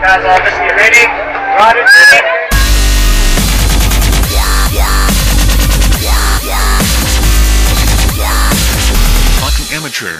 Guys, uh, office, you ready? Riders ready? Amateur.